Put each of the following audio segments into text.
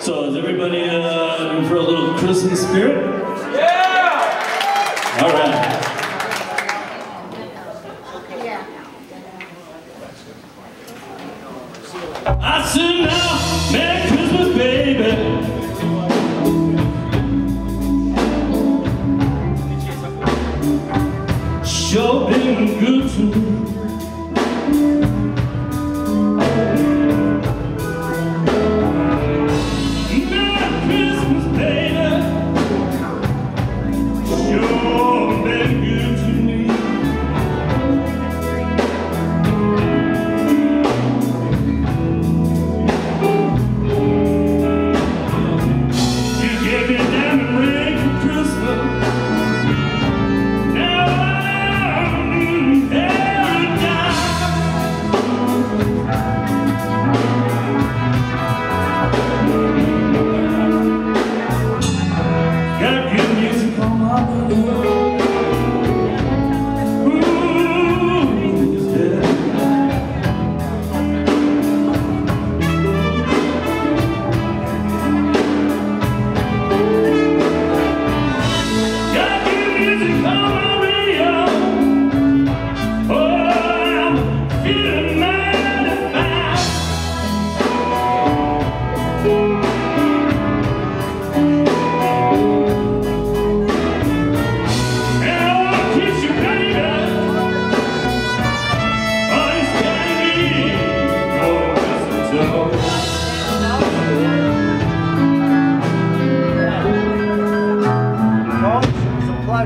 So is everybody uh, in for a little Christmas spirit? Yeah! All right. I said now,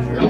treasure.